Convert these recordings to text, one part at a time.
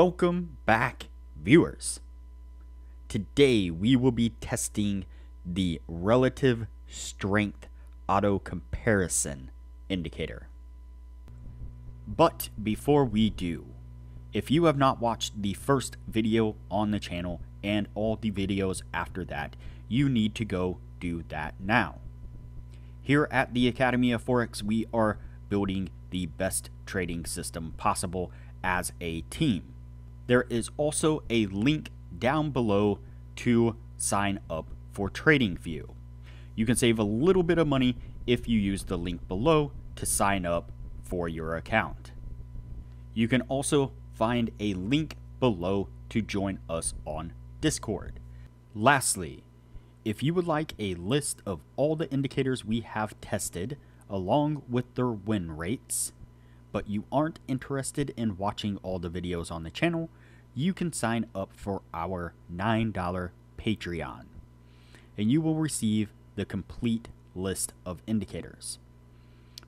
Welcome back, viewers. Today we will be testing the relative strength auto comparison indicator. But before we do, if you have not watched the first video on the channel and all the videos after that, you need to go do that now. Here at the Academy of Forex, we are building the best trading system possible as a team. There is also a link down below to sign up for TradingView. You can save a little bit of money if you use the link below to sign up for your account. You can also find a link below to join us on Discord. Lastly, if you would like a list of all the indicators we have tested along with their win rates, but you aren't interested in watching all the videos on the channel, you can sign up for our $9 Patreon, and you will receive the complete list of indicators.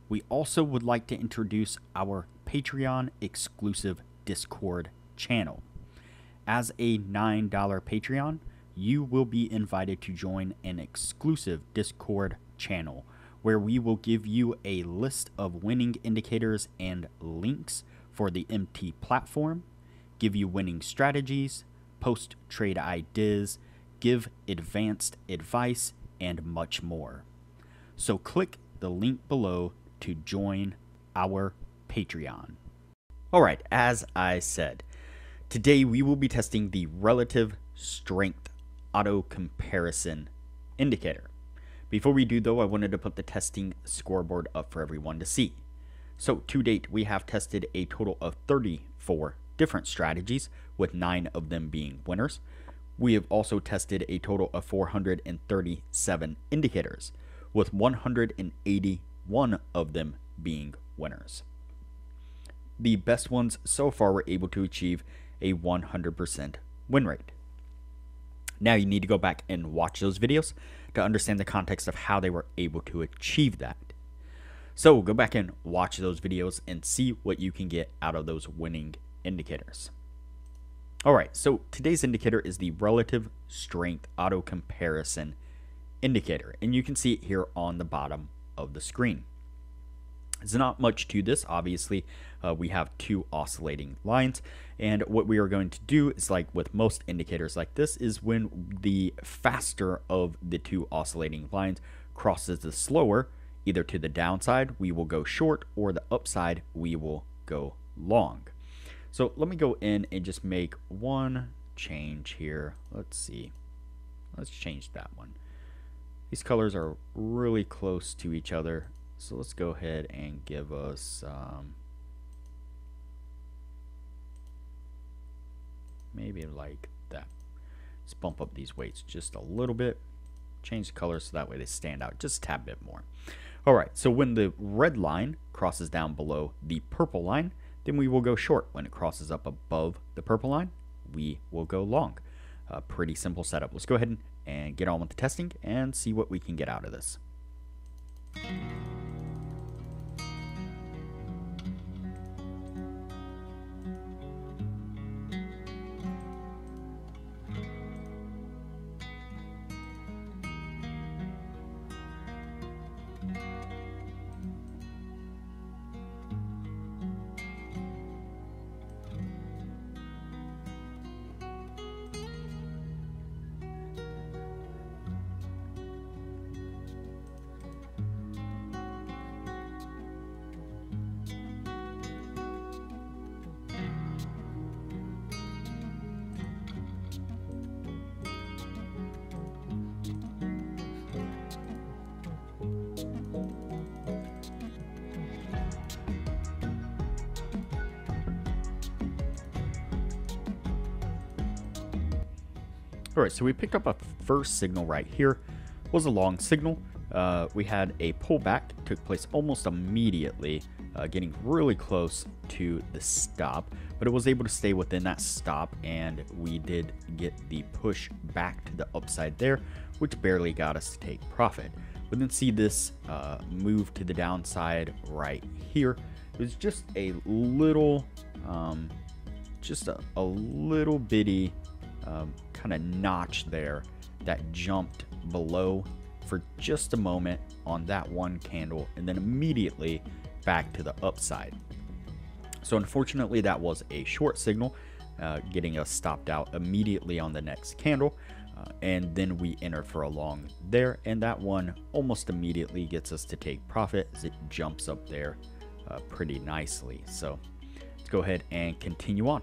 We also would like to introduce our Patreon exclusive Discord channel. As a $9 Patreon, you will be invited to join an exclusive Discord channel where we will give you a list of winning indicators and links for the MT platform, give you winning strategies, post trade ideas, give advanced advice, and much more. So click the link below to join our Patreon. Alright, as I said, today we will be testing the relative strength auto comparison indicator. Before we do though, I wanted to put the testing scoreboard up for everyone to see. So to date, we have tested a total of 34 different strategies, with 9 of them being winners. We have also tested a total of 437 indicators, with 181 of them being winners. The best ones so far were able to achieve a 100% win rate. Now you need to go back and watch those videos to understand the context of how they were able to achieve that. So go back and watch those videos and see what you can get out of those winning indicators. All right, so today's indicator is the relative strength auto comparison indicator, and you can see it here on the bottom of the screen. There's not much to this. Obviously, uh, we have two oscillating lines. And what we are going to do is like with most indicators like this is when the faster of the two oscillating lines crosses the slower, either to the downside, we will go short, or the upside, we will go long. So let me go in and just make one change here. Let's see. Let's change that one. These colors are really close to each other. So let's go ahead and give us um, maybe like that. Let's bump up these weights just a little bit. Change the colors so that way they stand out just a tad bit more. All right, so when the red line crosses down below the purple line, then we will go short. When it crosses up above the purple line, we will go long. A pretty simple setup. Let's go ahead and get on with the testing and see what we can get out of this. All right, so we picked up a first signal right here. It was a long signal. Uh, we had a pullback, took place almost immediately, uh, getting really close to the stop, but it was able to stay within that stop, and we did get the push back to the upside there, which barely got us to take profit. We then see this uh, move to the downside right here. It was just a little um, just a, a little bitty um, kind of notch there that jumped below for just a moment on that one candle and then immediately back to the upside. So unfortunately that was a short signal, uh, getting us stopped out immediately on the next candle. Uh, and then we enter for a long there and that one almost immediately gets us to take profit as it jumps up there uh, pretty nicely. So let's go ahead and continue on.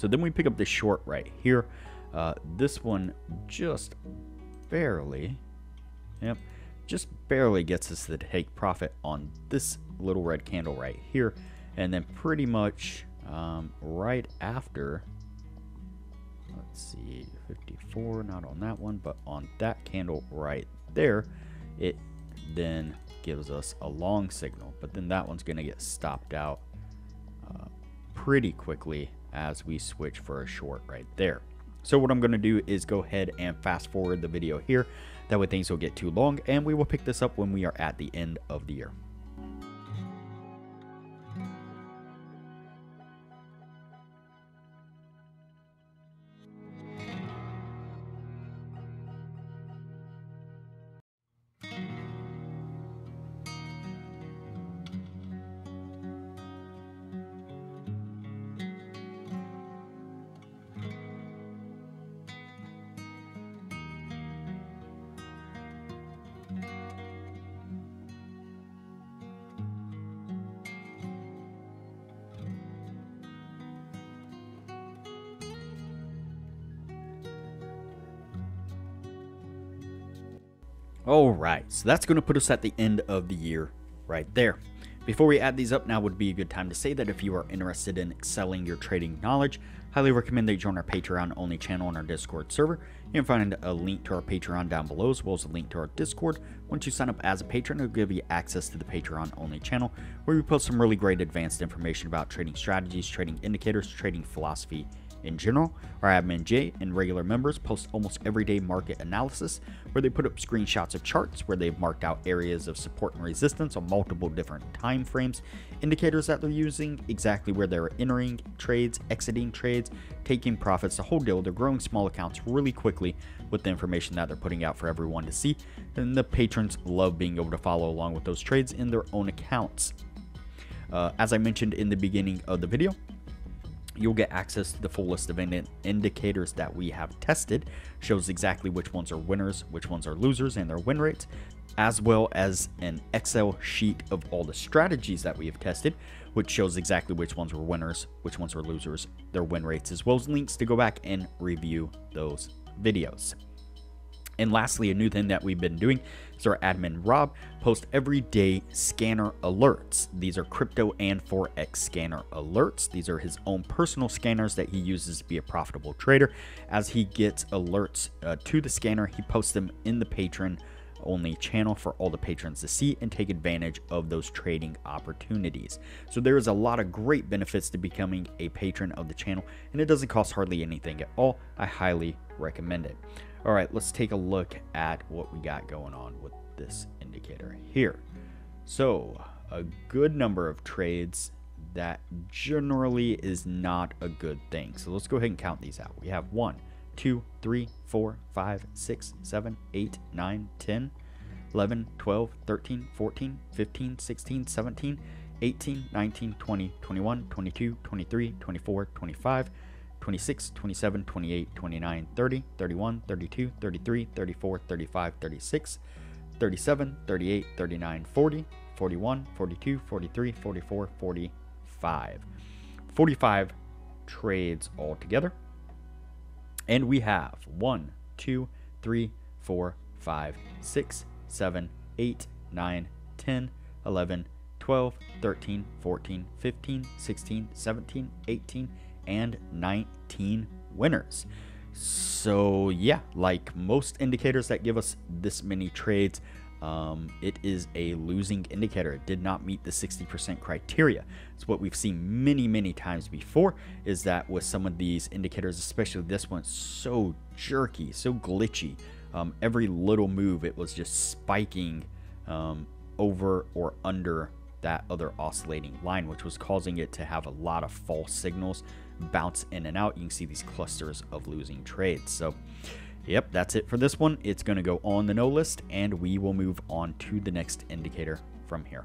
So then we pick up the short right here. Uh, this one just barely, yep, just barely gets us the take profit on this little red candle right here. And then pretty much um, right after, let's see, 54, not on that one, but on that candle right there, it then gives us a long signal. But then that one's going to get stopped out uh, pretty quickly as we switch for a short right there. So what I'm going to do is go ahead and fast forward the video here. That way things will get too long and we will pick this up when we are at the end of the year. All right, so that's going to put us at the end of the year right there. Before we add these up, now would be a good time to say that if you are interested in excelling your trading knowledge, highly recommend that you join our Patreon only channel on our Discord server. You can find a link to our Patreon down below as well as a link to our Discord. Once you sign up as a patron, it'll give you access to the Patreon only channel where we post some really great advanced information about trading strategies, trading indicators, trading philosophy, in general, our admin Jay and regular members post almost everyday market analysis where they put up screenshots of charts where they've marked out areas of support and resistance on multiple different time frames, indicators that they're using, exactly where they're entering trades, exiting trades, taking profits, the whole deal. They're growing small accounts really quickly with the information that they're putting out for everyone to see, and the patrons love being able to follow along with those trades in their own accounts. Uh, as I mentioned in the beginning of the video, you'll get access to the full list of indicators that we have tested. Shows exactly which ones are winners which ones are losers and their win rates as well as an excel sheet of all the strategies that we have tested which shows exactly which ones were winners which ones were losers their win rates as well as links to go back and review those videos and lastly, a new thing that we've been doing is our admin Rob posts everyday scanner alerts. These are crypto and forex scanner alerts. These are his own personal scanners that he uses to be a profitable trader. As he gets alerts uh, to the scanner, he posts them in the patron only channel for all the patrons to see and take advantage of those trading opportunities. So there is a lot of great benefits to becoming a patron of the channel and it doesn't cost hardly anything at all. I highly recommend it. All right, let's take a look at what we got going on with this indicator here. So a good number of trades that generally is not a good thing. So let's go ahead and count these out. We have 1, 2, 3, 4, 5, 6, 7, 8, 9, 10, 11, 12, 13, 14, 15, 16, 17, 18, 19, 20, 21, 22, 23, 24, 25, 26, 27, 28, 29, 30, 31, 32, 33, 34, 35, 36, 37, 38, 39, 40, 41, 42, 43, 44, 45. 45 trades altogether. And we have 1, 2, 3, 4, 5, 6, 7, 8, 9, 10, 11, 12, 13, 14, 15, 16, 17, 18, and 19 winners. So, yeah, like most indicators that give us this many trades, um, it is a losing indicator. It did not meet the 60% criteria. It's what we've seen many, many times before is that with some of these indicators, especially this one, so jerky, so glitchy. Um, every little move, it was just spiking um, over or under that other oscillating line, which was causing it to have a lot of false signals bounce in and out. You can see these clusters of losing trades. So, yep, that's it for this one. It's going to go on the no list, and we will move on to the next indicator from here.